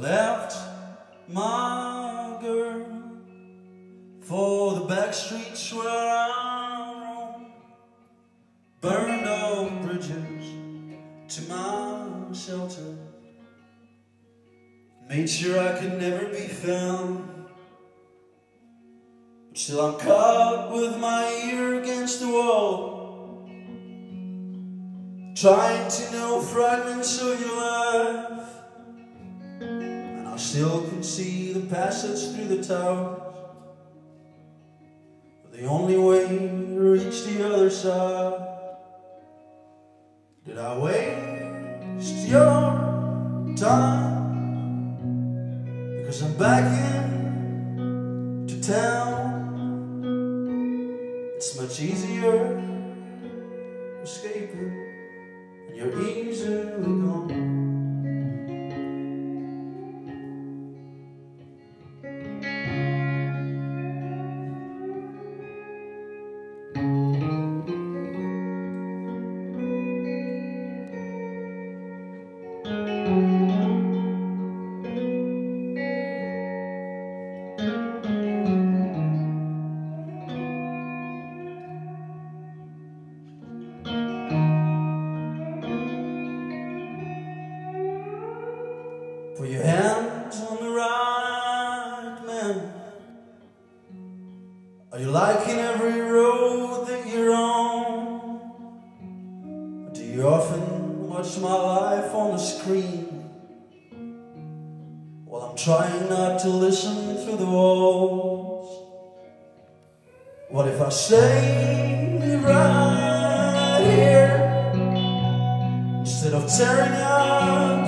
left my girl for the back streets where I roam, burned old bridges to my shelter, made sure I could never be found. Till I'm caught with my ear against the wall, trying to know fragments of your life. Still can see the passage through the towers. But the only way to reach the other side. Did I waste your time? Because I'm back in to town. It's much easier escaping Put your hands on the right man. Are you liking every road that you're on? Or do you often watch my life on the screen? While I'm trying not to listen through the walls. What if I stay right here instead of tearing up